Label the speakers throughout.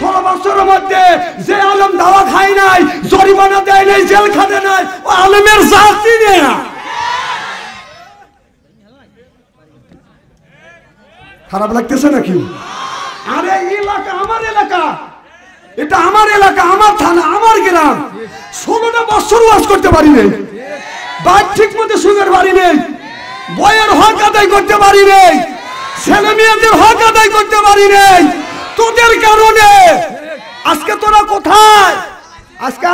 Speaker 1: ষোলো বছরের মধ্যে যে আলম দাওয়া খায় নাই, জরিমানা দেয় নাই জেল নাই, ও আলমের জাতি না। খারাপ লাগতেছে নাকি? আরে এলাকা আমার এলাকা। এটা আমার এলাকা, আমার থানা, আমার গ্রাম। ষোলোটা বছর ওয়াজ করতে পারি নেই। বাইক ঠিক মতো সুখের বাড়ি নেই। বইয়ের হক আদায় করতে পারি নেই। ছেলে মেয়েদের হক আদায় করতে পারি নেই। তোদের কারণে। আজকে তোরা কোথায়? আজকে।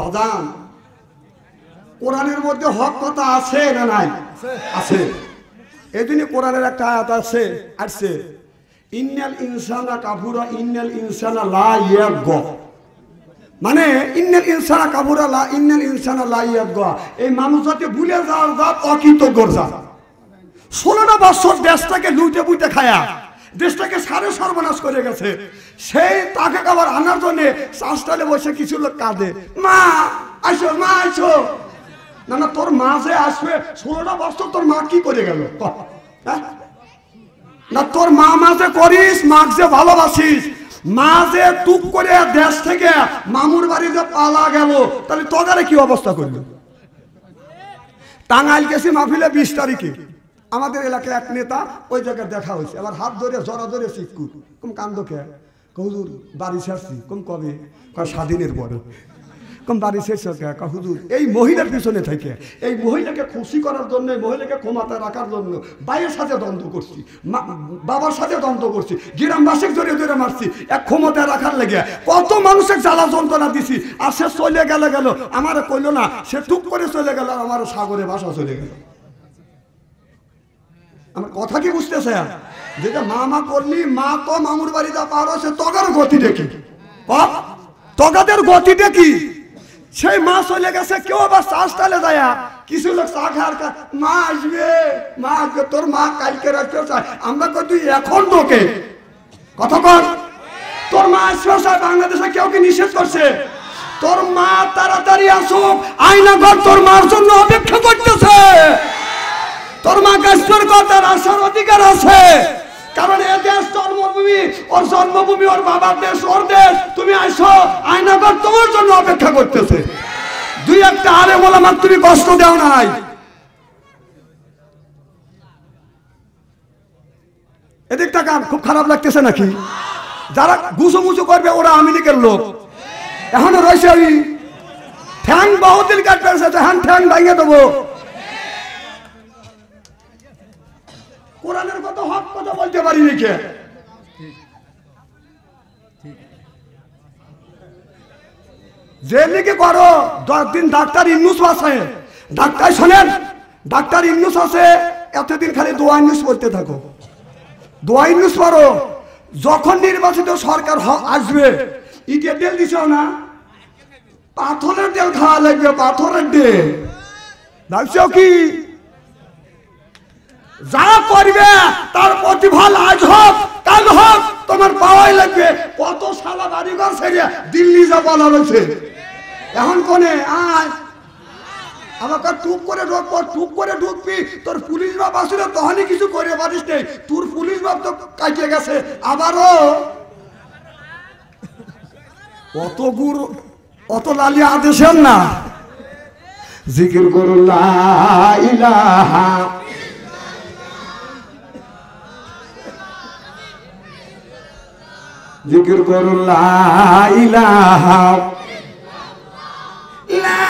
Speaker 1: বাদাম, কোরআনের মধ্যে হক কথা আছে না নাই? আছে। এদিনে কোরআনের একটা আয়াত আছে, আসছে। ইন্নাল ইনসানা কাফুরা, ইন্নাল ইনসানা লা ইয়াগ মানে ইন্নাল ইনসানা কাফুরা লা, ইন্নাল ইনসানা লা ইয়াগ এই মানুষ ভুলে যাওয়ার জাত অকৃতজ্ঞর জাত ষোলোটা বছর দেশটাকে লুটে বুটে খায়া, দেশটাকে সারে সর্বনাশ করে গেছে। সেই তাকে আবার আনার জন্য চাষটালে বসে কিছু লোক কাঁদে, মা আসো মা আসো না না, তোর মা যে আসবে, ষোলোটা বছর তোর মা কি করে গেল? হ্যাঁ? না, তোর মা মা যে করিস মা যে ভালোবাসিস। মা যে টুক করে দেশ থেকে মামুর বাড়ি যে পালা গেল, তাহলে তোদের কি অবস্থা করল টাঙ্গাইল গেছি মাহফিলে বিশ তারিখে। আমাদের এলাকায় এক নেতা ওই জায়গায় দেখা হয়েছে। আবার হাত ধরে জড়া ধরে শিক্ষু কম কান্দ কে? হুজুর বাড়ি ছাড়ছি। কম কবে? স্বাধীনের পরে। কম বাড়ি শেষ কে হুজুর। এই মহিলার পিছনে থেকে, এই মহিলাকে খুশি করার জন্য, এই মহিলাকে ক্ষমতা রাখার জন্য বাইয়ের সাথে দ্বন্দ্ব করছি বাবার সাথে দ্বন্দ্ব করছি গ্রামবাসী ধরে ধরে মারছি, এক ক্ষমতা রাখার লেগে কত মানুষের জ্বালা যন্ত্রণা দিছি, আর সে চলে গেলে গেল, আমার কইলো না, সে টুক করে চলে গেল আমার সাগরে বাসা চলে গেল। আমার কথা কি বুঝতে বুঝতেছে যেটা মা মা করলি, মা তো মামুর বাড়িতে পারো সে তগার গতি দেখি। তগাদের গতি দেখি সেই মা চলে গেছে, কেউ আবার চাষ টালে যায় কিছু লোক চা খাওয়ার মা আসবে মা আসবে, তোর মা কালকে রাখতে চায় আমরা কই, তুই এখন তোকে কথা কর তোর মা আসবে চায় বাংলাদেশে কেউ কি নিষেধ করছে? তোর মা তাড়াতাড়ি আসুক আয়না ঘর তোর মার জন্য অপেক্ষা করতেছে। তোর মা কাশ্বর কথার আসার অধিকার আছে। কারণ এ দেশ জন্মভূমি, ওর জন্মভূমি, ওর বাবার দেশ, ওর দেশ। আসো আয়নাগর তোমার জন্য অপেক্ষা করতেছে। দুই একটা আরে বলামার তুমি কষ্ট দেও নাই। এদিক খুব খারাপ লাগতেছে নাকি? যারা গুছু মুছু করবে, ওরা আমেরিকার লোক। এখনও রয়েছে ঠ্যাং বহুদিন কাটবে হ্যান ঠ্যাং ভাঙিয়ে দেবো। কোরআনের কত হক কথা বলতে পারি কে? যে করো, দশ দিন ডাক্তার ইন্নুস আছে। ডাক্তার শোনেন, ডাক্তার ইন্নুস আছে, এতদিন খালি দোয়া ইন্নুস করতে থাকো। দোয়া ইন্নুস করো যখন নির্বাচিত সরকার আসবে ইটে তেল দিছ না? পাথরের তেল খাওয়া লাগবে, পাথরের তেল। ভাবছ কি? যা করবে, তার প্রতিফল তোমার পাওয়াই লাগবে। কত সালা বাড়িঘর ছেড়ে দিল্লি যা বলা এখন কোনে? আয়। আমাকে টুক করে ঢুকবো টুক করে ঢুকবি। তোর পুলিশ বাপ আসলে তখনই কিছু করে পারিস নেই তোর পুলিশ বাপ তো কাটিয়ে গেছে। আবারও। অত গুরু অত লালি আদেশের না। জিকির করুন ইলাহা জিকির করুন লা ইলাহা লা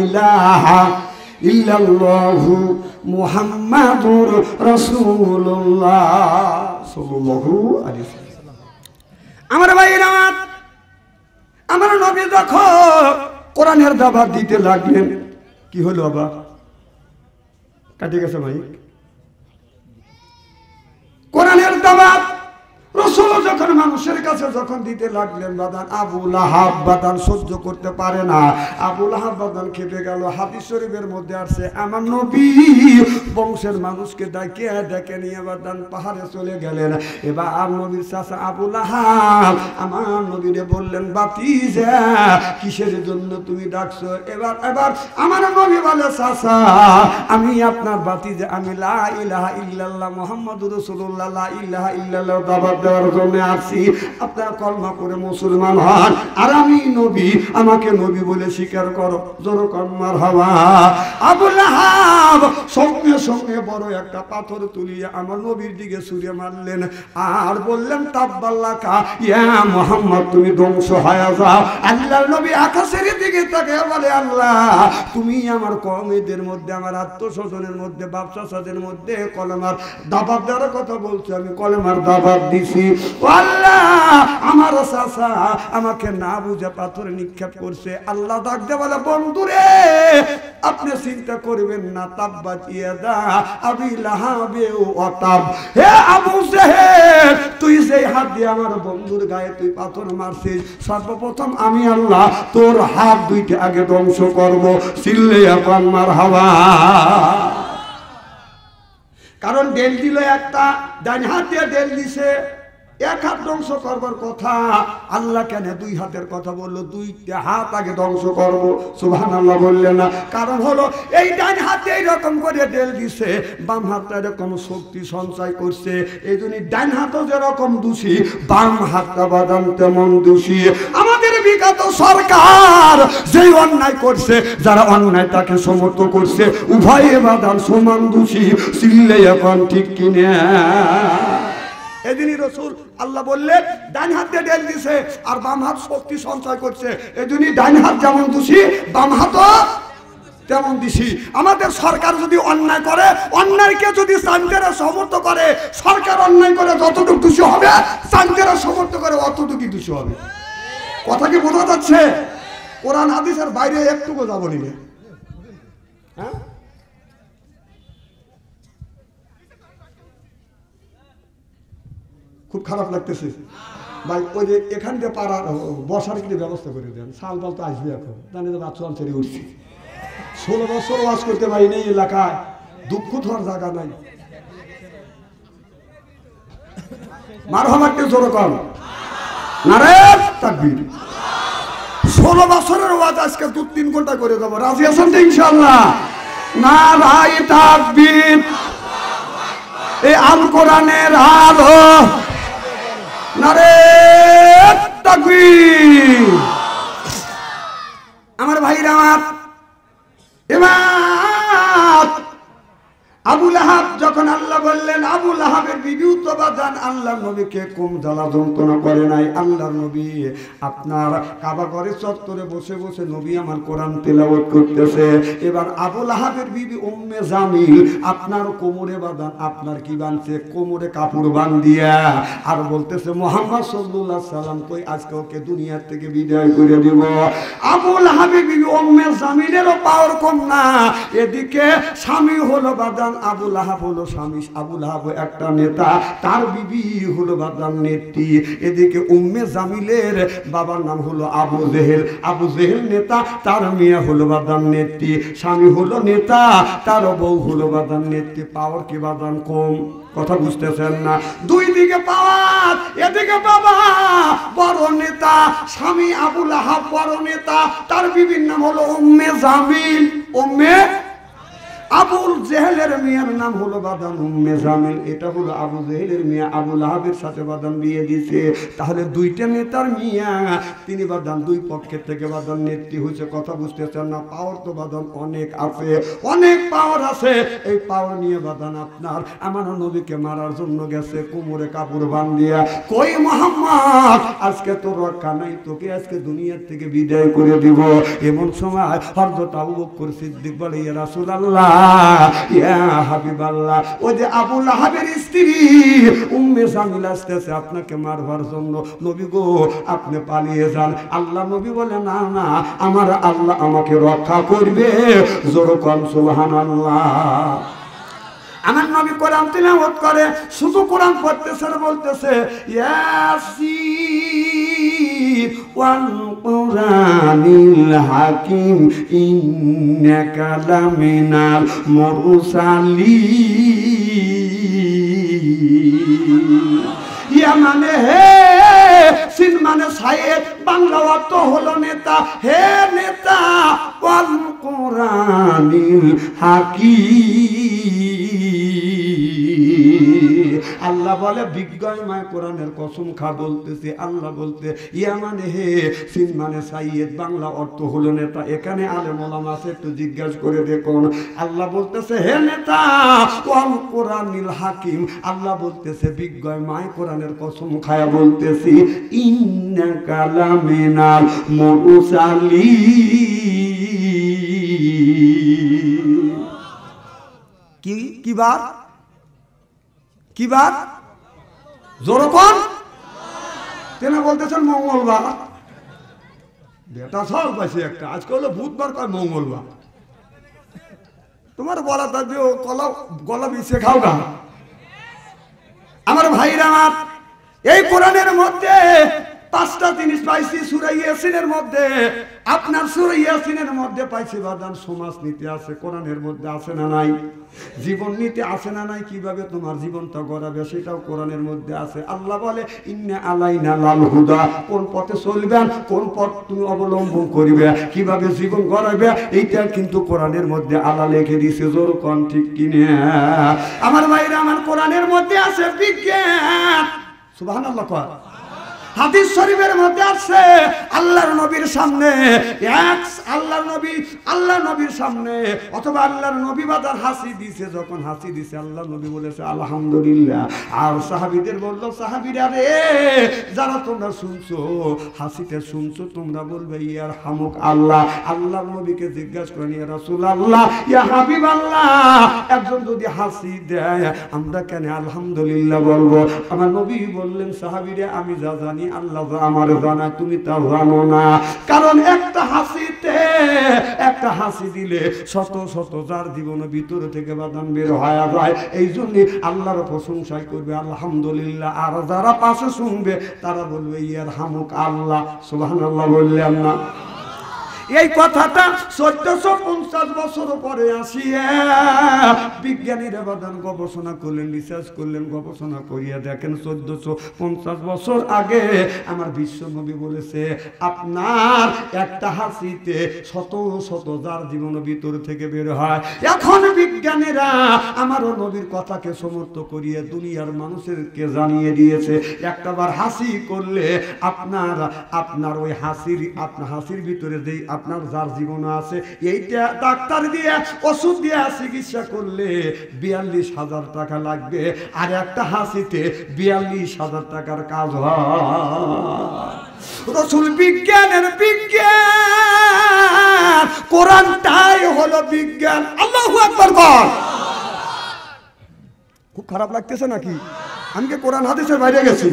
Speaker 1: ইলাহা ইল্লাল্লাহু আমার ভাইরা, আমার নবী দেখো কোরআনের দাবার দিতে লাগলেন, কি হলো আবার কাটে গেছে ভাই কোরআনের দাবাত যখন মানুষের কাছে যখন দিতে লাগলেন বাদান আবুল আহাব বাদান সহ্য করতে পারে না। আবুল আহাব বাদান খেপে গেল। হাদিস শরীফের মধ্যে আসছে, আমার নবী বংশের মানুষকে ডাকে ডেকে নিয়ে বাদান পাহাড়ে চলে গেলেন। এবার আর নবীর চাষা আবুল আহাব আমার নবীরে বললেন বাতি যা কিসের জন্য তুমি ডাকছো? এবার এবার আমার নবী বলে চাষা আমি আপনার বাতি যে আমি লা ইলাহা ইল্লাল্লাহ, মুহাম্মাদুর রাসূলুল্লাহ, লা ইলাহা ইল্লাল্লাহ, দাওয়াত দেওয়ার জন্য আসছি আপনারা কলমা করে মুসলমান হন। আর আমি নবী, আমাকে নবী বলে স্বীকার করো। জোর কর্মার হাওয়া আবুল সঙ্গে সঙ্গে বড় একটা পাথর তুলিয়ে আমার নবীর দিকে ছুঁড়ে মারলেন। আর বললেন তাব্বাল্লাকা ইয়া মোহাম্মদ, তুমি ধ্বংস হয়ে যাও। আল্লাহর নবী আকাশের দিকে তাকে বলে, আল্লাহ, তুমি আমার কমেদের মধ্যে, আমার আত্মস্বজনের মধ্যে ব্যবসাসাদের মধ্যে কলমার দাবাব দেওয়ার কথা বলছো। আমি কলমার দাবাব দিছি। আমার আমাকে না বুঝে পাথরে নিক্ষেপ করছে। আল্লাহ ডাক দে বলে, বন্ধুরে, আপনি চিন্তা করবেন না তুই পাথর মারছিস, সর্বপ্রথম আমি আল্লাহ তোর হাত দুইটা আগে ধ্বংস করব। সিল্লে এখন মার হাওয়া কারণ ডেল দিল একটা, ডান হাত ডেল দিছে। এক হাত ধ্বংস করবার কথা। আল্লাহ কেন দুই হাতের কথা বলল? দুইটা হাত আগে ধ্বংস করব। সুবহান আল্লাহ বললেন না। কারণ হলো, এই ডান হাতে এইরকম করে ডেল দিছে, বাম হাতটা এরকম শক্তি সঞ্চয় করছে। এই জন্য ডান হাতও যেরকম দোষী, বাম হাতটা বাদাম তেমন দোষী। আমাদের বিগত সরকার যেই অন্যায় করছে, যারা অন্যায় তাকে সমর্থ করছে, উভয়ে বাদাম সমান দোষী, সিল্লে এখন ঠিক কিনে? এদিনই রসুল আল্লাহ বললে, ডান হাত দিয়ে ডেল দিছে আর বাম হাত শক্তি সঞ্চয় করছে। এজন্যই ডান হাত যেমন দোষী, বাম হাতও তেমন দিছি আমাদের সরকার যদি অন্যায় করে, অন্যায়কে যদি চান্দেরা সমর্থ করে, সরকার অন্যায় করে যতটুকু দোষী হবে চান্দেরা সমর্থ করে অতটুকুই দোষী হবে। কথা কি বোঝা যাচ্ছে? কোরআন হাদিসের বাইরে একটুকু যাব নিলে। হ্যাঁ? খুব খারাপ লাগতেছে। ভাই, ওই যে এখান থেকে পাড়ার বসার কিন্তু ব্যবস্থা করে দেন। সাল বাল তো আসবে এখন। জানি তো বাচ্চা ছেড়ে উঠছি। ষোলো বছর ওয়াজ করতে পারি এই এলাকায়। দুঃখ ধর জায়গা নাই। মার হমাকে জোর কর। নারে তাকবীর। ষোলো বছরের ওয়াজ আজকে দু তিন ঘণ্টা করে দেবো। রাজি আছেন তো ইনশাল্লাহ না ভাই তাকবীর। এই আল কোরআনের আলো আমার ভাইরা আমার এবার আবুল আহাব যখন আল্লাহ বললেন আবুল আহাবের বিবি উত্তবাদান আল্লাহ নবীকে কম জ্বালা যন্ত্রণা করে নাই? আল্লাহ নবী, আপনার কাবা ঘরে চত্বরে বসে বসে নবী আমার কোরআন তেলাওয়াত করতেছে। এবার আবুল আহাবের বিবি উম্মে জামিল, আপনার কোমরে বাঁধান, আপনার কি বানছে কোমরে কাপড় বান্ধিয়া। আর বলতেছে, মোহাম্মদ সাল্লাল্লাহু সাল্লাম, কই আজকে ওকে দুনিয়ার থেকে বিদায় করে দিব? আবুল আহাবের বিবি উম্মে জামিলেরও পাওয়ার কম না। এদিকে স্বামী হলো বাদান আবুল আহাব হলো স্বামী। আবুল আহাব একটা নেতা, তার বিবি হলো বাদান নেত্রী। এদিকে উম্মে জামিলের বাবার নাম হলো আবু জেহেল। আবু জেহেল নেতা, তার মেয়ে হলো বাদান নেত্রী। স্বামী হলো নেতা তার বউ হলো বাদান নেত্রী। পাওয়ার কি বাদান কম? কথা বুঝতেছেন না। দুই দিকে পাওয়ার, এদিকে বাবা, বড় নেতা, স্বামী আবুল আহাব বড় নেতা, তার বিবির নাম হলো উম্মে জামিল। উম্মে আবুল জেহেলের মেয়ের নাম হলো বাদান এটা হলো আবু জেহেলের মেয়ে। আবুল আহাবের সাথে বিয়ে দিছে তাহলে দুইটা নেতার মিয়া, তিনি দুই পক্ষের থেকে বাদান নেত্রী হয়েছে। কথা বুঝতেছেন না পাওয়ার তো অনেক আছে। অনেক পাওয়ার আছে। এই পাওয়ার নিয়ে বাদান আপনার। আমার নবীকে মারার জন্য গেছে কোমরে কাপড় বান্ধিয়া। কই মোহাম্মদ, আজকে তোর রক্ষা নাই তোকে আজকে দুনিয়ার থেকে বিদায় করে দিব। এমন সময় হরদত আবু বকর সিদ্দিক বলে, ইয়া রাসূলুল্লাহ ইয়া হাবিবাল্লাহ ও যে আবুল আহাবের স্ত্রী, উম্মে জামিল আসতেছে আপনাকে মারবার জন্য। নবী গো, আপনি পালিয়ে যান। আল্লাহ নবী বলে, না না, আমার আল্লাহ আমাকে রক্ষা করবে। জোর কম সুবহানাল্লাহ। আমার নবী কোরআন তিলাওয়াত করে, শুধু কোরআন পড়তেছে আর বলতেছে, ইয়াসিন ওয়াল কোরআনিল হাকিম ইন্নাকা লামিনাল মুরসালিন ইয়া মানে হে সিন মানে সাইদ বাংলা অর্থ হলো নেতা। হে নেতা ওয়াল কোরআনিল হাকি আল্লাহ বলে বিজ্ঞানময় কোরআনের কসম খা বলতেছে, আল্লাহ বলতে, ইয়া মানে হে সিন মানে সাইয়েদ, বাংলা অর্থ হলো নেতা। এখানে আলেম ওলামা আছে, একটু জিজ্ঞাসা করে দেখুন। আল্লাহ বলতেছে, হে নেতা, ওয়াল কোরআনিল হাকিম। আল্লাহ বলতেছে বিজ্ঞানময় কোরআনের কসম খায়া বলতেছি ইন্না কালামিনাল মুরসালি কি কি বার? কি বার? জোরকন তেনে বলতেছেন মঙ্গলবার। বেটা সব পাইছে একটা। আজকে হলো বুধবার কয় মঙ্গলবার। তোমার বলা তার যে কলা, গলা বিষে খাও গা। আমার ভাইরা আমার, এই কোরআনের মধ্যে পাঁচটা জিনিস পাইছি, সুরাই ইয়াসিনের মধ্যে। আপনার সুরাই মধ্যে পাইছি বাদান সমাজ নীতি আছে, কোরআনের মধ্যে আছে না নাই? জীবন নীতি আছে না নাই, কীভাবে তোমার জীবনটা গড়াবে সেটাও কোরআনের মধ্যে আছে। আল্লাহ বলে, ইন্না আলাইনা লাল হুদা। কোন পথে চলবেন কোন পথ তুমি অবলম্বন করিবে, কীভাবে জীবন গড়াবে, এইটা কিন্তু কোরআনের মধ্যে আল্লাহ লিখে দিছে জোর কন ঠিক কিনে। আমার ভাইরা, আমার কোরআনের মধ্যে আছে বিজ্ঞান। সুবহানাল্লাহ কয়। হাদিস শরীফের মধ্যে আছে আল্লাহর নবীর সামনে, এক আল্লাহর নবী আল্লাহ নবীর সামনে, অথবা আল্লাহর নবী বাদার হাসি দিছে, যখন হাসি দিছে আল্লাহ নবী বলেছে, আলহামদুলিল্লাহ। আর সাহাবীদের বলল, সাহাবীরা রে, যারা তোমরা শুনছো, হাসিতে শুনছো, তোমরা বলবে ইয়ার হামুক আল্লাহ। আল্লাহর নবীকে জিজ্ঞাসা করেন, ইয়া রাসূলুল্লাহ, ইয়া হাবিব আল্লাহ একজন যদি হাসি দেয়, আমরা কেন আলহামদুলিল্লাহ বলব? আমার নবী বললেন, সাহাবীরা, আমি যা জানি আল্লাহ আমার জানা তুমি তা জানো না। কারণ একটা হাসিতে, একটা হাসি দিলে শত শত যার জীবন ভিতরে থেকে বাদান বের হয়ে যায়। এই জন্যে আল্লাহর প্রশংসাই করবে, আলহামদুলিল্লাহ। আর যারা পাশে শুনবে, তারা বলবে ইয়ার হামুক আল্লাহ। সুবাহ আল্লাহ বললেন না। এই কথাটা চোদ্দশো পঞ্চাশ বছর পরে আসিয়া বিজ্ঞানীরা বাদান গবেষণা করলেন রিসার্চ করলেন, গবেষণা করিয়া দেখেন চোদ্দশো পঞ্চাশ বছর আগে আমার বিশ্বনবী বলেছে, আপনার একটা হাসিতে শত শত যার জীবন ভিতর থেকে বের হয়। এখন বিজ্ঞানীরা আমারও নবীর কথাকে সমর্থ করিয়ে দুনিয়ার মানুষেরকে জানিয়ে দিয়েছে, একটাবার হাসি করলে আপনার আপনার ওই হাসির, আপনার হাসির ভিতরে যেই আপনার যার জীবন আছে, এইটা ডাক্তার দিয়ে, ওষুধ দিয়ে চিকিৎসা করলে বিয়াল্লিশ হাজার টাকা লাগবে। আর একটা হাসিতে বিয়াল্লিশ হাজার টাকার কাজ হয়। রসুল বিজ্ঞানের বিজ্ঞান, কোরআনটাই হলো বিজ্ঞান। আল্লাহ খুব খারাপ লাগতেছে নাকি? আমি কোরআন হাদিসের বাইরে গেছি?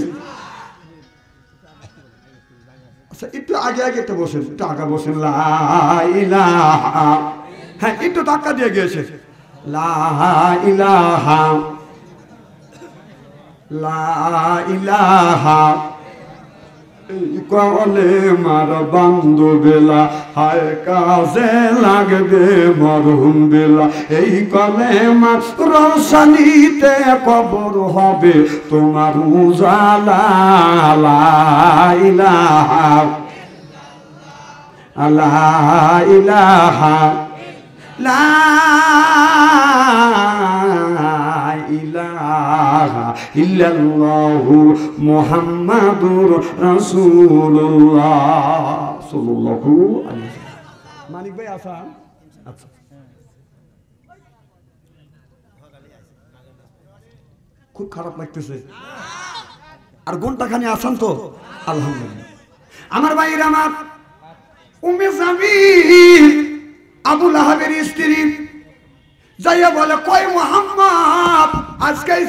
Speaker 1: আগে আগে একটু বসেন একটু আগে বসেন লাইলাহা হ্যাঁ একটু ধাক্কা দিয়ে গিয়েছে। লাইলাহা লাইলাহা কলে মার বান্ধু বেলা, হায় কাজে লাগবে মরহুম বেলা। এই কলে মার রসানিতে কবর হবে তোমার উজালা ইল্লাল্লাহু মুহাম্মাদুর রাসূলুল্লাহ সাল্লাল্লাহু আলাইহি মানিক ভাই আসান আচ্ছা। খুব খারাপ লাগতেছে। আর ঘন্টাখানি আসান তো? আলহামদুলিল্লাহ। আমার ভাইয়ের আমার উমে জামিল আবুল স্ত্রী। যাইয়া বলে কয়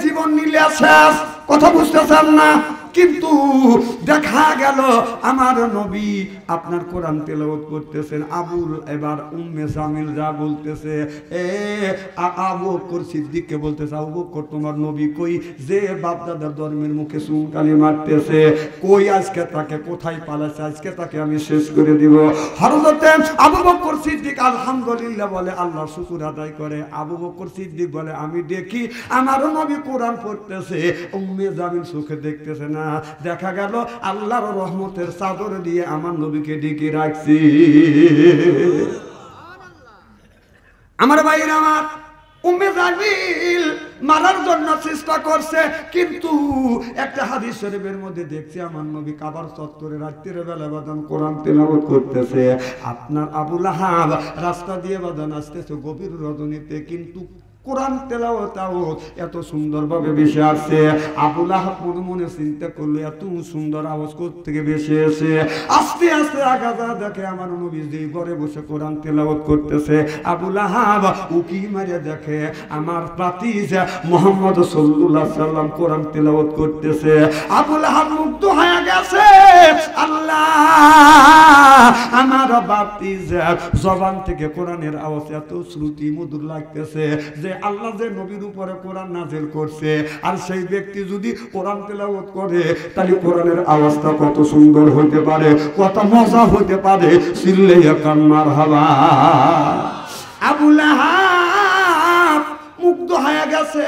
Speaker 1: জীবন নিলে শেষ। কথা বুঝতেছেন না? কিন্তু দেখা গেল আমার নবী আপনার কোরআন তেলাওয়াত করতেছেন। আবুল এবার উম্মে জামিল যা বলতেছে, এ আবু বকর সিদ্দিককে বলতেছে, আবু বকর, তোমার নবী কই? যে বাপ দাদার ধর্মের মুখে চুনকালি মারতেছে, কই আজকে তাকে, কোথায় পালাচ্ছে আজকে তাকে আমি শেষ করে দিব। হরজতে আবু বকর সিদ্দিক আলহামদুলিল্লাহ বলে আল্লাহ শুকুর আদায় করে। আবু বকর সিদ্দিক বলে, আমি দেখি আমারও নবী কোরআন পড়তেছে। উম্মে জামিন সুখে দেখতেছে না দেখা গেল, আল্লাহর রহমতের চাদর দিয়ে আমার নবীকে ডেকে রাখছি। আমার ভাইরা আমার মারার জন্য চেষ্টা করছে, কিন্তু একটা হাদিস শরীফের মধ্যে দেখছি, আমার নবী কাবার চত্বরে রাত্রির বেলা বাদান কোরআন তেলাওয়াত করতেছে। আপনার আবুল আহাব রাস্তা দিয়ে বাদান আসতেছে, গভীর রজনীতে, কিন্তু কোরআন তেলাওয়াতাও এত সুন্দরভাবে বেশি আসছে। আবুল আহাব মনে চিন্তা করল, এত সুন্দর আওয়াজ থেকে বেশি এসে? আস্তে আস্তে আগাজা দেখে আমার নবী যে ঘরে বসে কোরআন তেলাওয়াত করতেছে। আবুল আহাব উকি মারে দেখে, আমার প্রাতিজ মোহাম্মদ সাল্লাল্লাহু সাল্লাম কোরআন তেলাওয়াত করতেছে। আবুল আহাব মুগ্ধ হয়ে গেছে। আল্লাহ, আমার বাতিজ জবান থেকে কোরআনের আওয়াজ এত শ্রুতি মধুর লাগতেছে যে আল্লাহ যে নবীর উপরে কোরআন নাজেল করছে, আর সেই ব্যক্তি যদি কোরআন তেলাওত করে, তাহলে কোরআনের আওয়াজটা কত সুন্দর হতে পারে, কত মজা হতে পারে। সিল্লে কান্নার হাওয়া আবুল মুগ্ধ হয়ে গেছে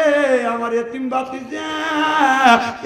Speaker 1: আমার এতিম বাতি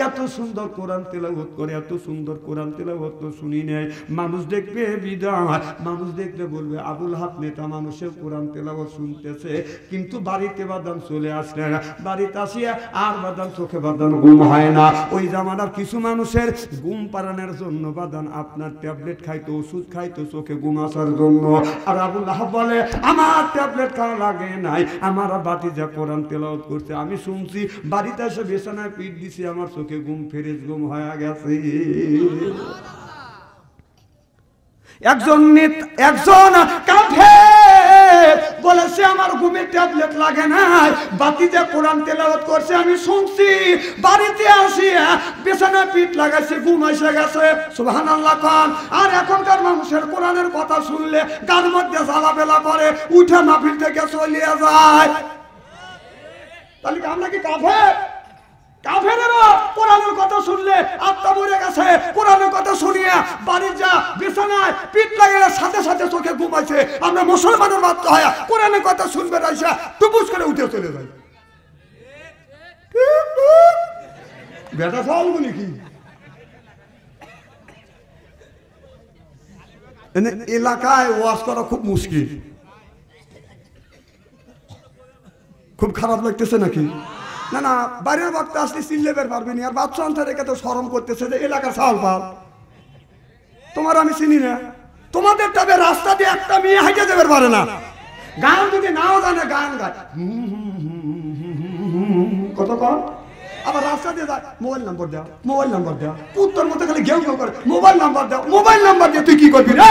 Speaker 1: এত সুন্দর কোরআন তেলাওয়াত করে, এত সুন্দর কোরআন তেলাওয়াত তো শুনি নাই। মানুষ দেখবে বিদায়, মানুষ দেখলে বলবে, আবুল হাত নেতা মানুষের কোরআন তেলাওয়াত শুনতেছে, কিন্তু বাড়িতে বাদাম চলে আসলে না। বাড়িতে আসিয়া আর বাদাম চোখে বাদাম ঘুম হয় না। ওই জামানার কিছু মানুষের ঘুম পাড়ানোর জন্য বাদান আপনার ট্যাবলেট খাইতো, ওষুধ খাইতো, চোখে ঘুম আসার জন্য। আর আবুল আহাব বলে, আমার ট্যাবলেট খাওয়া লাগে নাই, আমার বাতি যা কোরআন তেলাওয়াত করছে। আমি শুনছি বাড়িতে এসে বিছানায় পিঠ দিছি, আমার চোখে ঘুম ফেরেজ ঘুম হয়ে গেছে। একজন একজন কাফে বলেছে আমার ঘুমের ট্যাবলেট লাগে না বাতিতে কোরআন তেলাওয়াত করছে, আমি শুনছি। বাড়িতে আসি বিছানা পিঠ লাগাইছে, ঘুম এসে গেছে। সুবহানাল্লাহ খান আর এখনকার মানুষের কোরআনের কথা শুনলে গার মধ্যে জ্বালা বেলা করে, উঠে মাহফিল থেকে চলিয়ে যায়। তাহলে আমরা কি কাফে কাফেরেরা কোরআনের কথা শুনলে মরে গেছে। কথা যা বিছানায় সাথে সাথে চোখে আমরা মুসলমানের মাত্র কোরআনের কথা শুনবে রাইসা টুপুস করে উঠে চলে বেটা সবগুলি কি? এলাকায় ওয়াজ করা খুব মুশকিল। খুব খারাপ লাগতেছে নাকি? না না বাড়ির বক্তা আসলে চিল্লে বের পারবি না। আর বাচ্চা অন্তর রেখে তো সরম করতেছে যে এলাকার সাল পাল। তোমার আমি চিনি না। তোমাদের তবে রাস্তা দিয়ে একটা মেয়ে হাইটে যাবে পারে না। গান যদি নাও জানে, গান গায়। কত কম? আবার রাস্তা দিয়ে যায়, মোবাইল নাম্বার দাও, মোবাইল নাম্বার দাও। পুত্তর মতো খালি গেউ গেউ করে, মোবাইল নাম্বার দাও, মোবাইল নাম্বার দিয়ে তুই কি করবি রে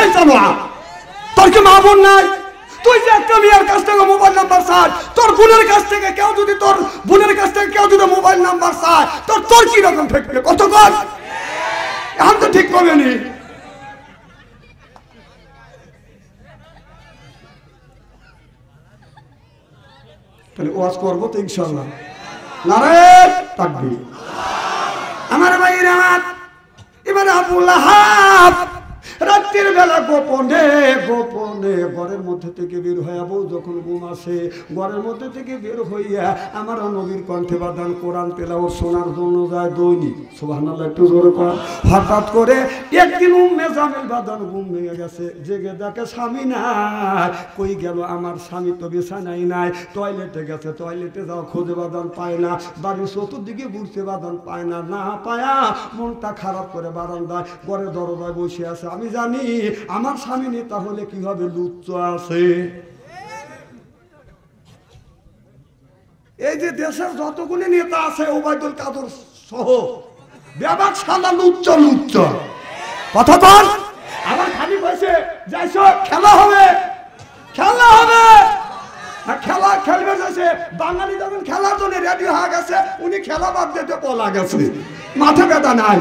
Speaker 1: তোর কি মা বোন নাই? তুই যে একটা মেয়ের কাছ থেকে মোবাইল নাম্বার চাই তোর বোনের কাছ থেকে কেউ যদি তোর বোনের কাছ থেকে কেউ যদি মোবাইল নাম্বার চায়, তোর তোর কি রকম ঠেকবে? কত কর? এখন তো ঠিক করবে নি। তাহলে ওয়াজ করব তো ইনশাল্লাহ নারে থাকবি আমার ভাইয়ের আমার এবার আবুল আহাব রাত্রির বেলা গোপনে গোপনে ঘরের মধ্যে থেকে বের হয়ে বউ যখন ঘুম আসে, ঘরের মধ্যে থেকে বের হইয়া আমার নবীর কণ্ঠে বাদান কোরআন পেলাও শোনার জন্য যায় দৈনিক। সুবহানাল্লাহ, একটু জোরে কর। হঠাৎ করে একদিন উম্মে জামিল বাদান ঘুম ভেঙে গেছে। জেগে দেখে স্বামী নাই। কই গেল আমার স্বামী তো বিছানাই নাই। টয়লেটে গেছে, টয়লেটে যাও খোঁজে বাদান পায় না। বাড়ির চতুর্দিকে ঘুরতে বাদান পায় না না পায়া মনটা খারাপ করে বারান্দায় ঘরে দরজায় বসে আছে। আমি জানি, আমার স্বামী নেতা হলে কি হবে লুচ্চ আছে? এই যে দেশের যতগুলি নেতা আছে, ওবায়দুল কাদর সহ, ব্যাপক সাদা লুচ্চ লুচ্চ। কথা বল আবার খালি কইছে যাইছো, খেলা হবে। খেলা হবে। খেলা খেলবে যাচ্ছে বাঙালি যখন খেলার জন্য রেডি হয়ে গেছে, উনি খেলা বাদ দিতে পলা গেছে। মাথা ব্যথা নাই।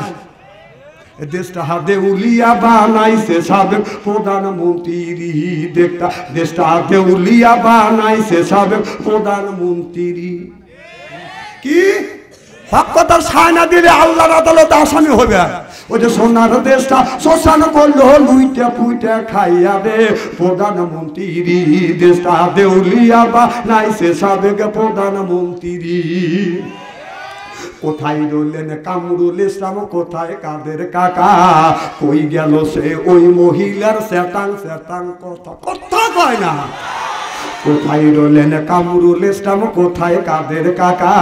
Speaker 1: দেশটা হাতে উলিয়া বানাইছে সাবেক প্রধানমন্ত্রী দেখটা দেশটা হাতে উলিয়া বানাইছে সাবেক প্রধানমন্ত্রী কি? হক কথার সায়না দিলে আল্লাহর আদালতে আসামি হবে। ওই যে সোনার দেশটা, শ্মশান করল লুইটা পুইটা খাইয়া দে। প্রধানমন্ত্রী দেশটা দেউলিয়া বা নাইসে সাবেক প্রধানমন্ত্রী কোথায় রইলেন কামরুল ইসলাম? কোথায় কাদের কাকা? কই গেল সে? ওই মহিলার স্যাটাং স্যাটাং কথা কথা কয় না। কোথায় রলেন কামরুল ইসলাম? কোথায় কাদের কাকা?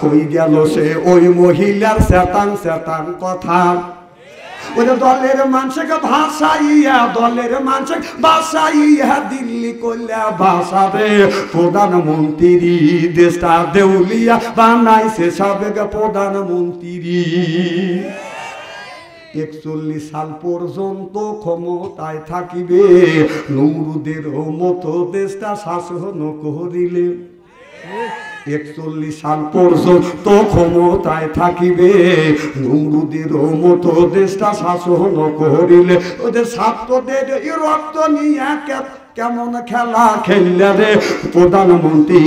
Speaker 1: কই গেল সে? ওই মহিলার স্যাটাং স্যাটাং কথা। ওরে দলের মানুষকে ভাষাইয়া, দলের মানুষ ভাষাইয়া দিল্লি করলে ভাষাবে। প্রধানমন্ত্রী দেশটা দেউলিয়া বানাইছে সাবেক প্রধানমন্ত্রী। একচল্লিশ সাল পর্যন্ত ক্ষমতায় থাকিবে। নৌরুদের মতো দেশটা শাসন করিলে। একচল্লিশ সাল পর্যন্ত ক্ষমতায় থাকিবে। নৌরুদের মতো দেশটা শাসন করিলে ওদের ছাত্রদের রক্ত নিয়ে কেমন খেলা খেললে রে? প্রধানমন্ত্রী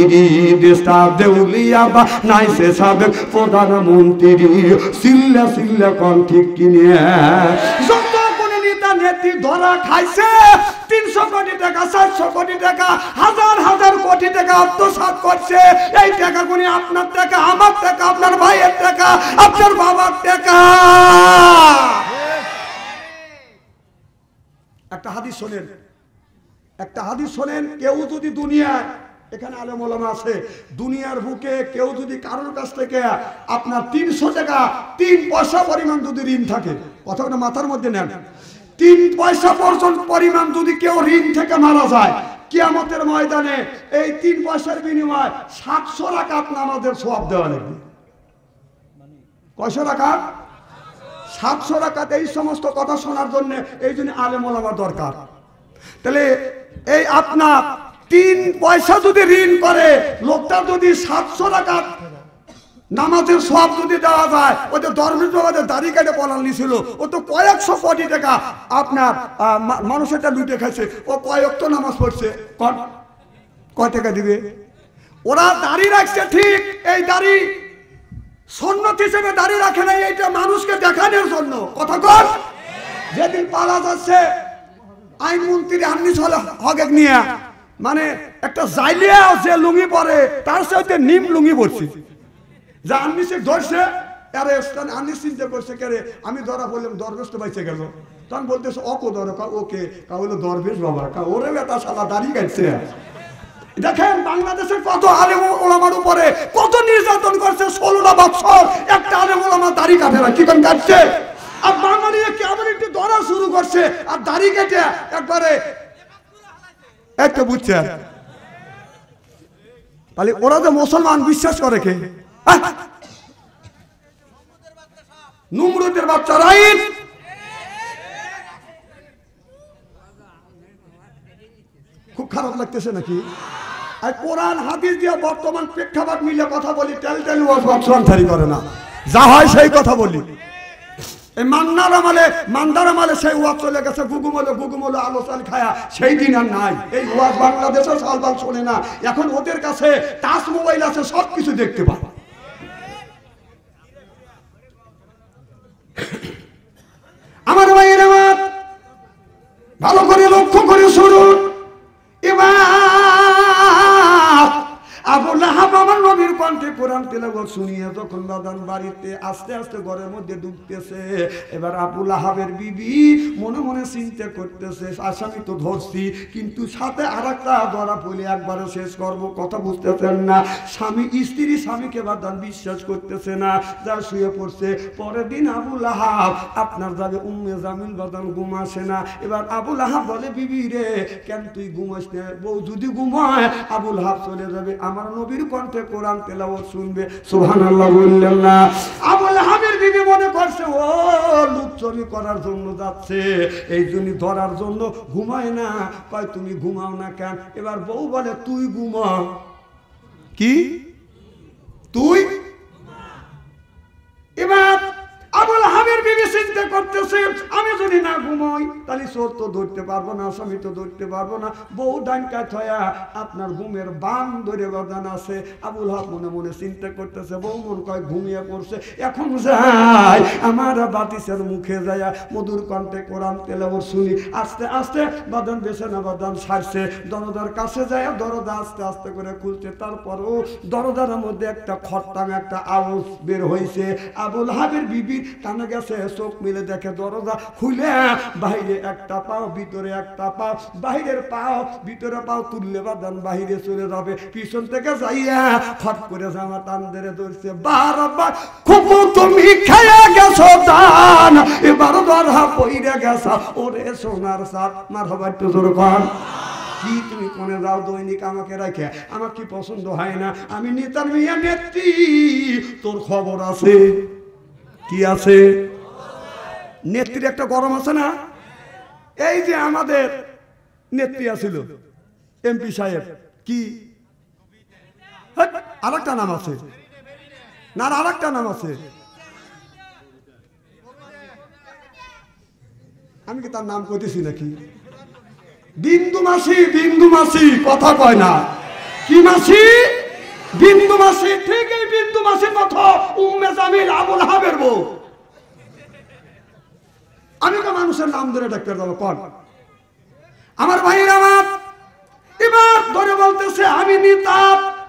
Speaker 1: দেশটা দেউলিয়া বা নাইসে সাবেক প্রধানমন্ত্রী সিল্লা সিল্লা কন ঠিক কোন নেত্রী ধরা খাইছে। তিনশো কোটি টাকা, চারশো কোটি টাকা, হাজার হাজার কোটি টাকা আত্মসাৎ করছে। এই টাকা গুলি আপনার টাকা, আমার টাকা, আপনার ভাইয়ের টাকা, আপনার বাবার টাকা। একটা হাদিস শোনেন। একটা হাদিস শোনেন, কেউ যদি দুনিয়ায়, এখানে আলেম ওলামা আছে, দুনিয়ার বুকে কেউ যদি কারোর কাছ থেকে আপনার তিনশো টাকা, তিন পয়সা পরিমাণ যদি ঋণ থাকে কথাটা মাথার মধ্যে নেন। তিন পয়সা পর্যন্ত পরিমাণ যদি কেউ ঋণ থেকে মারা যায়, কিয়ামতের ময়দানে এই তিন পয়সার বিনিময় সাতশো রাকাত নামাজের সব দেওয়া লাগবে। কয়শো রাকাত সাতশো রাকাত এই সমস্ত কথা শোনার জন্য এই জন্য আলেম ওলামা দরকার। তাহলে এই আপনার তিন পয়সা যদি ঋণ করে, লোকটা যদি সাতশো টাকা নামাজের সব যদি দেওয়া যায় তো ধর্মের জগতে দাড়ি কেটে পলান নিছিল, ও তো কয়েকশো কোটি টাকা আপনার মানুষেরটা লুটে খাইছে, ও কয়েক তো নামাজ পড়ছে? কয় টাকা দিবে? ওরা দাড়ি রাখছে ঠিক এই দাড়ি, সন্ন্যত হিসেবে দাঁড়িয়ে রাখে নাই, এইটা মানুষকে দেখানোর জন্য। কথা কর যেদিন পালা যাচ্ছে, আইন আইনমন্ত্রী আন্নিস হলে হকেক নিয়ে মানে একটা জাইলিয়া যে লুঙ্গি পরে, তার সাথে নিম লুঙ্গি পরছি। যা আন্নিসে ধরছে, আরে স্থান চিন্তা করছে কে আমি ধরা বললাম দরবেশ তো বাইচে গেল। তখন বলতেছে অকো ধর ওকে, কা দরবেশ বাবা, কা, ওরে বেটা সালা দাড়ি কাটছে দেখেন, বাংলাদেশের কত আলেম ওলামার উপরে কত নির্যাতন করছে ষোলোটা বছর একটা আলেম ওলামা দাড়ি কাটে না, কি কাটছে আর বাঙালি কেমন একটু ধরা শুরু করছে, আর দাড়ি কেটে একবারে একটা বুঝছেন। তাহলে ওরা যে মুসলমান, বিশ্বাস করে কে! নুমরুদের বাচ্চা, রাইট? খুব খারাপ লাগতেছে নাকি? আর কোরআন, হাদিস দিয়ে বর্তমান প্রেক্ষাপট মিলে কথা বলি টেল টেল বক্সান্তারি করে না। যা হয় সেই কথা বলি। এই মান্নার আমালে, মান্দার আমালে সেই ওয়াজ চলে গেছে, গুগুমলে গুগুমলে আলোচনা খায়া। সেই দিন আর নাই। এই ওয়াজ বাংলাদেশে সালবাল শোনে না। এখন ওদের কাছে টাচ মোবাইল আছে সব কিছু দেখতে পায়। আমার ভাইয়ের কোরআন তেলাওয়াত শুনিয়ে যখন বাদান বাড়িতে আস্তে আস্তে ঘরের মধ্যে ঢুকতেছে, এবার আবু লাহাবের বিবি মনে মনে চিন্তা করতেছে আসামি তো ধরছি, কিন্তু সাথে আর একটা ধরা পড়লে একবারে শেষ করব, কথা বুঝতেছেন না। স্বামী, স্ত্রী স্বামীকে বাদান বিশ্বাস করতেছে না, যা শুয়ে পড়ছে। পরের দিন আবুল লাহাব, আপনার যাবে উম্মে জামিল বাদান ঘুম আসে না। এবার আবুল লাহাব বলে, বিবি রে, কেন তুই ঘুমাস বউ যদি ঘুমায় আবুল হাব চলে যাবে। আমার নবীর কণ্ঠে কোরআন তেলাওয়াত শুনবে সুবহানাল্লাহ বললেন না। আবুল হাবের বিবি মনে করছে, ও, লুচ্চমি করার জন্য যাচ্ছে, এই জন্য ধরার জন্য ঘুমায় না। কয়, তুমি ঘুমাও না কেন? এবার বউ বলে, তুই ঘুমা। কি? তুই? এবার আবুল হামের বিবি চিন্তা করতেছে যদি না ঘুমাই, তাহলে চোর তো ধরতে পারব না, স্বামী তো ধরতে পারব না। বউ ডাঙ্কা থয়া আপনার ঘুমের বান ধরে বাদান আছে। আবুল হক মনে মনে চিন্তা করতেছে, বউ মন কয় ঘুমিয়ে পড়ছে। এখন যাই, আমার বাতিসের মুখে যায় মধুর কণ্ঠে কোরআন তেলাবর শুনি। আস্তে আস্তে বাদান বেছে না বাদান ছাড়ছে দরদার কাছে যায় দরদা আস্তে আস্তে করে খুলছে। তারপরও দরদার মধ্যে একটা খট্টাং, একটা আওয়াজ বের হয়েছে আবুল হাবের বিবি কানে গেছে, চোখ মিলে দেখে দরজা খুলে বাইরে একটা পাও, ভিতরে একটা পাও, বাইরের পাও, ভিতরে পাও তুললে বাদান বাইরে চলে যাবে। পিছন থেকে যাইয়া খট করে জামা টান ধরে ধরছে, বারবার খুব তুমি খেয়ে গেছো দান, এবার দরহা পইরে গেছা। ওরে সোনার সাপ মার হবার তো জোর কি তুমি কোনে যাও দৈনিক আমাকে রাখে আমার কি পছন্দ হয় না? আমি নেতার মিয়া, নেত্রী। তোর খবর আছে? কি আছে? নেত্রীর একটা গরম আছে না? এই যে আমাদের নেত্রী আছিল, এমপি সাহেব, কি? আর একটা নাম আছে। না আর একটা নাম আছে। আমি কি তার নাম কইতেছি নাকি? বিন্দু মাসি বিন্দু মাসি, কথা কয় না। কি মাসি? বিন্দু মাসি, ঠিক এই বিন্দু মাসির কথা উম্মে জামিল আবুল হাবের বউ। আমি তো মানুষের নাম ধরে ডাক্তার দেবো, কন। আমার ভাইয়ের আমার এবার ধরে বলতেছে, আমি নেতা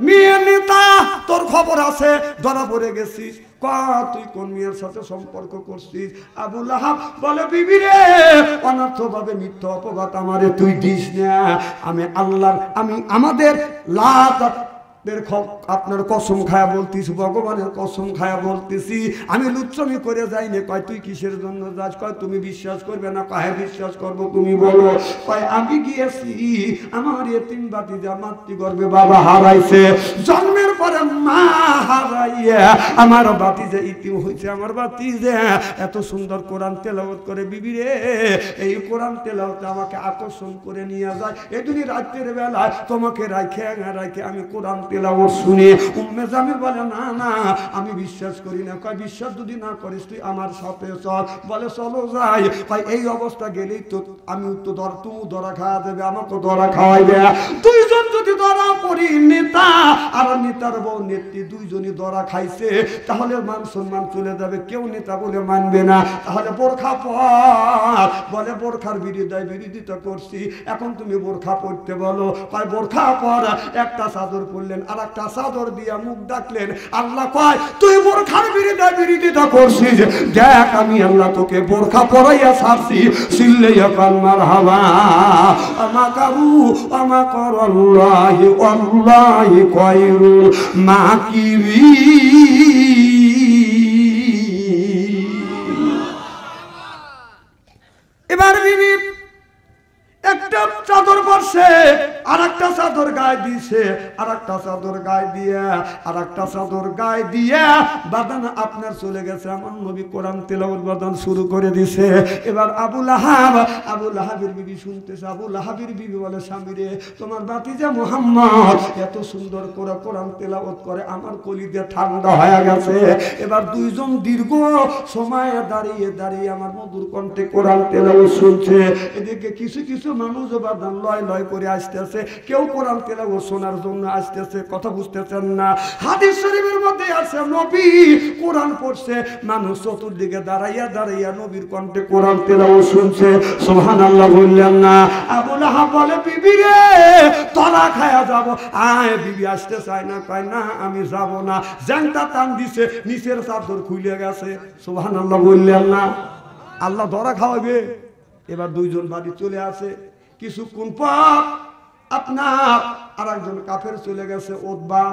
Speaker 1: মেয়ে নেতা তোর খবর আছে, ধরা পড়ে গেছিস। ক, তুই কোন মেয়ের সাথে সম্পর্ক করছিস? আবুল আহাব বলে, বিবি রে অনর্থ ভাবে মিথ্যা অপঘাত আমারে তুই দিস না। আমি আল্লাহর, আমি, আমাদের লাত আপনার কসম খায়া বলতেছি, ভগবানের কসম খায়া বলতেছি। আমি লুচ্ছমি করে যাই না কয়, তুই কিসের জন্য যাস? কয়, তুমি বিশ্বাস করবে না? কয় বিশ্বাস করব, তুমি বলো। কয়, আমি গিয়েছি, আমার এতিম বাতি যা মাতৃগর্ভে বাবা হারাইছে। জন্মের পরে মা হারাইয়া আমার বাতি যে ইতিম হয়েছে আমার বাতি যে এত সুন্দর কোরআন তেলাওয়াত করে, বিবি রে, এই কোরআন তেলাওয়াতে আমাকে আকর্ষণ করে নিয়ে যায়। এদিনই রাত্রের বেলায় তোমাকে রাখে রাখে আমি কোরআন তেলাওয়াত শুনে উম্মে জামিল বলে, না না, আমি বিশ্বাস করি না। কয়, বিশ্বাস যদি না করিস, তুই আমার সাথে চল। বলে, চলো যাই। কয়, এই অবস্থা গেলেই তো আমি তো ধর তুমি ধরা খাওয়া দেবে, আমাকে ধরা খাওয়াইবে। দুইজন যদি ধরা পড়ি নেতা আর নেতার বউ নেত্রী দুইজনই ধরা খাইছে, তাহলে মান সম্মান চলে যাবে। কেউ নেতা বলে মানবে না। তাহলে বোরখা পর। বলে, বোরখার বিরোধিতায় বিরোধিতা করছি। এখন তুমি বোরখা পড়তে বলো। কয়, বোরখা পর। একটা চাদর পরলেন আর একটা চাদর দিয়া মুখ ডাকলেন। আল্লাহ কয়, তুই বোরখার বিরোধিতায় বিরোধিতা করছিস। দেখ, আমি আল্লাহ তোকে বোরখা পরাইয়া ছাড়ছি। একটা চাদর পরছে আর চাদর গায়ে দিছে আর একটা চাদর গায়ে দিয়ে আর একটা চাদর গায়ে দিয়ে বাদান আপনার চলে গেছে। আমার নবী কোরআন তেলাওয়াত বাদান শুরু করে দিছে। এবার আবুল আহাব আবুল আহাবের বিবি শুনতেছে। আবুল আহাবের বিবি বলে, স্বামী রে, তোমার বাতিজা মোহাম্মদ এত সুন্দর করে কোরআন তেলাওয়াত করে, আমার কলি দিয়ে ঠান্ডা হয়ে গেছে। এবার দুইজন দীর্ঘ সময় দাঁড়িয়ে দাঁড়িয়ে আমার মধুর কণ্ঠে কোরআন তেলাওয়াত শুনছে। এদিকে কিছু কিছু মানুষ বাদান লয় লয় করে আসতেছে। কেউ কোরআন তেলাওয়াত শোনার জন্য আসতেছে, কথা বুঝতেছেন না। হাদিস শরীফের মধ্যে আছে, নবী কোরআন পড়ছে, মানুষ চতুর্দিকে দাঁড়াইয়া দাঁড়াইয়া নবীর কণ্ঠে কোরআন তেলাওয়াত শুনছে। সুবহানাল্লাহ বললেন না আবুল বলে, বিবি রে, তলা খায়া যাব। আয়, বিবি আসতে চায় না, কয়, না, আমি যাব না। জ্যাংটা টান দিছে, নিচের চাদর খুলে গেছে। সুবহানাল্লাহ বললেন না, আল্লাহ ধরা খাওয়াবে। এবার দুইজন বাড়ি চলে আসে। কিছুক্ষণ পর আপনার আর একজন কাফের চলে গেছে ওদবা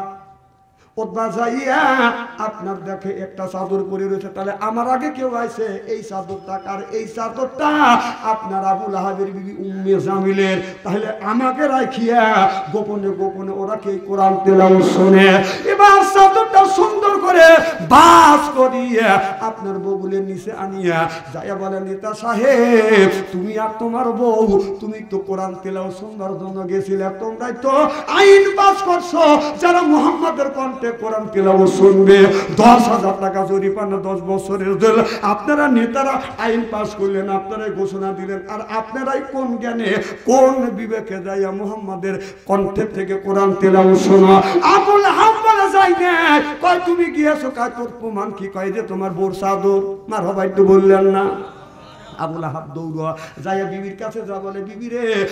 Speaker 1: আপনার দেখে একটা চাদর করে রয়েছে। তাহলে আমার আগে কেউ আছে এই চাদরটা কার? এই চাদরটা আপনার আবুল আহাবের বিবি উম্মে জামিলের। তাহলে আমাকে রাখিয়া গোপনে গোপনে ওরা কে কোরআন তেলাম শোনে? করে বাস করিয়া আপনার বগুলের নিচে আনিয়া যাইয়া বলে নেতা সাহেব, তুমি আর তোমার বউ, তুমি তো কোরআন তেলাও সুন্দর জন্য গেছিলে, তোমরাই তো আইন পাস করছ। যারা মুহাম্মাদের কণ্ঠে কোরআন তেলাও শুনবে, দশ হাজার টাকা জরিপানা দশ বছরের জেল। আপনারা নেতারা আইন পাস করলেন, আপনারাই ঘোষণা দিলেন। আর আপনারাই কোন জ্ঞানে, কোন বিবেকে যাইয়া মোহাম্মদের কণ্ঠে থেকে কোরআন তেলাও শোনো? আবুল হাম্বল যাই না কয়, তুমি গিয়েছো কাজ তোর প্রমাণ? কি কয় যে তোমার বোর সাদর? মার হবাই তো বললেন না। আবুল আহাব দৌড়া। যাইয়া বিবির কাছে যা বলে, বিবি রে